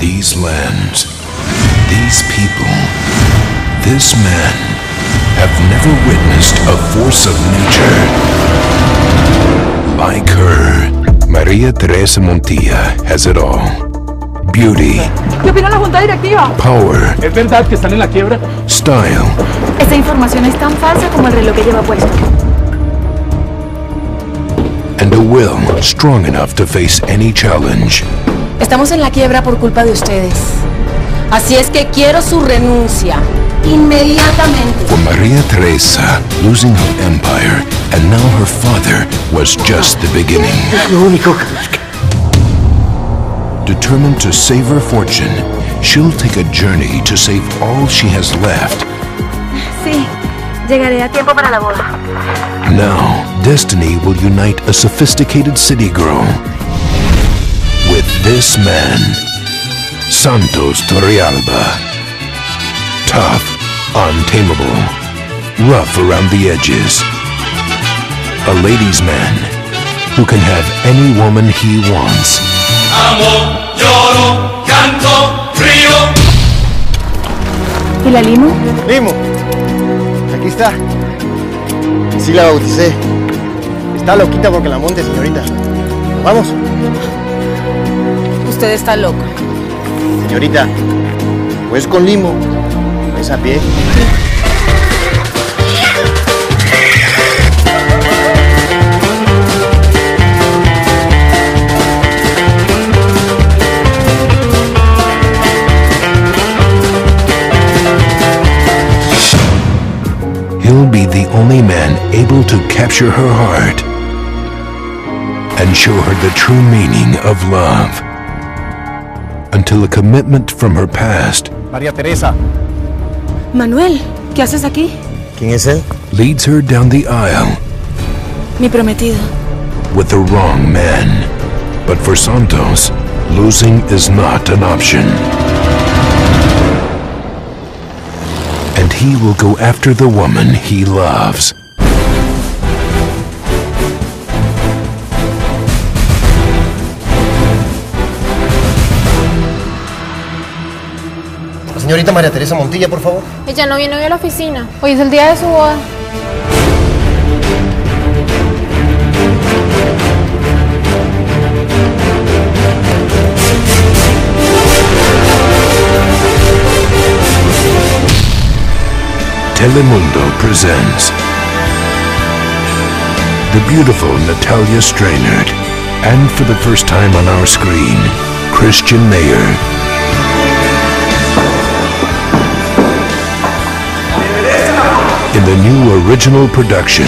These lands, these people, this man have never witnessed a force of nature like her. Maria Teresa Montilla has it all. Beauty, ¿Qué opina la junta directiva? power, ¿Es verdad que están en la quiebra? style, Esa información es tan falsa como el reloj que lleva puesto. and a will strong enough to face any challenge. Estamos en la quiebra por culpa de ustedes. Así es que quiero su renuncia. Inmediatamente. For Maria Teresa, losing her empire and now her father was just the beginning. Determined to save her fortune, she'll take a journey to save all she has left. Sí, llegaré a tiempo para la boda. Now, destiny will unite a sophisticated city girl this man, Santos Torrealba. Tough, untamable, rough around the edges. A ladies' man who can have any woman he wants. Amo, lloro, canto, río. ¿Y la limo? Limo, aquí está. Sí la bauticé. Está loquita porque la monte, señorita. Vamos, Usted está loco. señorita. Pues con limo, pues a pie. He'll be the only man able to capture her heart and show her the true meaning of love. Until a commitment from her past María Teresa. Manuel, ¿qué haces aquí? ¿Quién es él? leads her down the aisle Mi prometido. with the wrong man. But for Santos, losing is not an option. And he will go after the woman he loves. Señorita María Teresa Montilla, por favor. Ella no viene hoy a la oficina. Hoy es el día de su boda. Telemundo presents the beautiful Natalia Strainert, and for the first time on our screen, Christian Mayer. In the new original production,